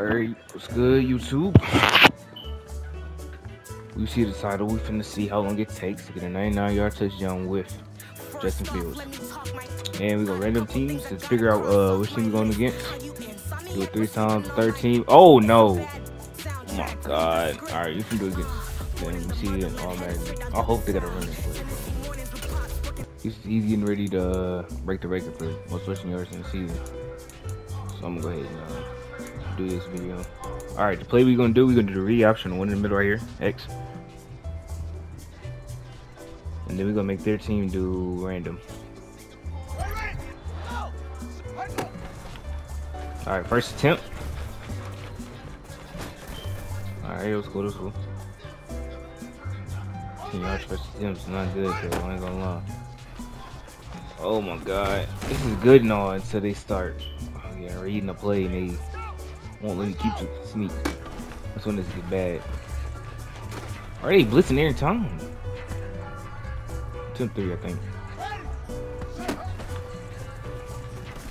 Alright, what's good, YouTube? We see the title. We finna see how long it takes to get a 99 yard touchdown with Justin Fields. And we go random teams to figure out uh, which team we're going against. Do it three times, the third team. Oh no! Oh my god. Alright, you can do it again. Then we see it automatically. I hope they got a running play. He's, he's getting ready to uh, break the record for most rushing yards in the season. So I'm gonna go ahead and uh, do this video. Alright, the play we're gonna do, we're gonna do the read option, one in the middle right here, X. And then we're gonna make their team do random. Alright, first attempt. Alright, let's go, let's go. Yards first attempts, not good though, I ain't gonna lie. Oh my god. This is good and all until they start oh, yeah, reading the play and they won't let me keep it sneak. That's when this get bad. Are they blitzing every time? Attempt three, I think.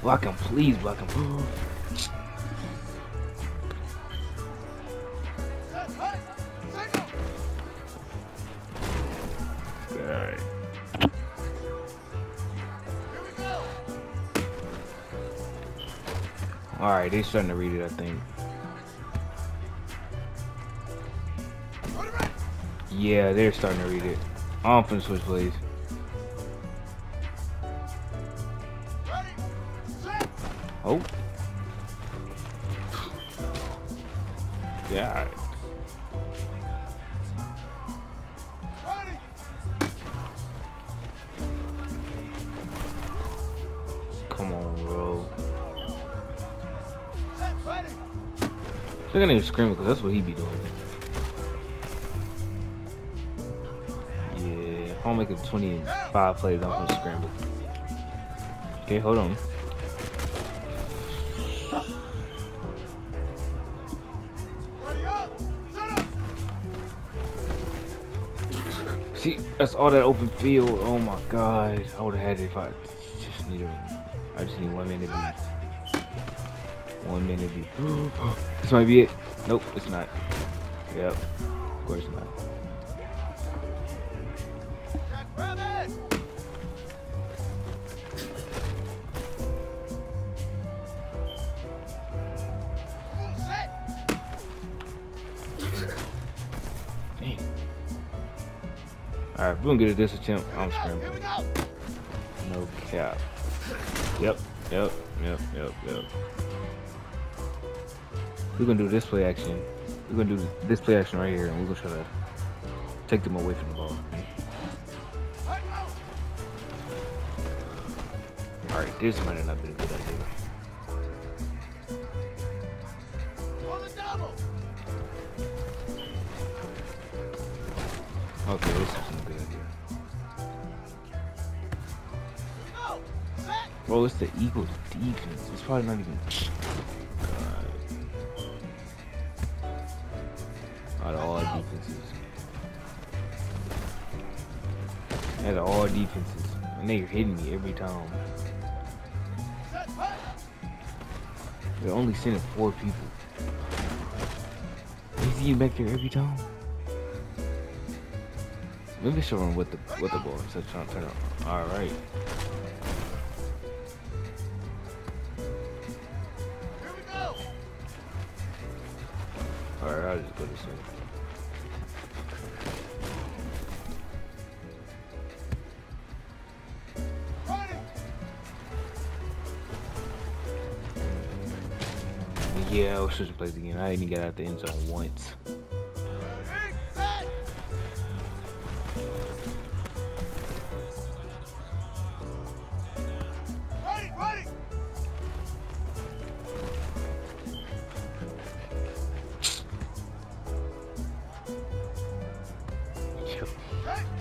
Block him, please block him. Alright, they starting to read it, I think. Yeah, they're starting to read it. I'm finna switch plays. Oh. Yeah. Come on, bro. They're gonna even scream because that's what he be doing. Yeah, if I'm making 25 plays, I'm gonna scramble. Okay, hold on. See, that's all that open field. Oh my god. I would have had it if I just needed I just need one minute beat. One minute this might be it. Nope, it's not. Yep. Of course not. Alright, we're gonna get a this attempt. I'm scrambling. No cap. Yep, yep, yep, yep, yep. We're gonna do this play action. We're gonna do this play action right here, and we're gonna try to take them away from the ball. Alright, this might not been a good idea. Okay, this isn't a good idea. Bro, it's the Eagles defense. It's probably not even. Out of all defenses. Out of all defenses. And they're hitting me every time. They're only sending four people. Is he back there every time? Maybe I should run with the with the ball instead of trying to turn it. All I'll just go this. Yeah, I was switching plays again. I didn't even get out the end zone once. Hey!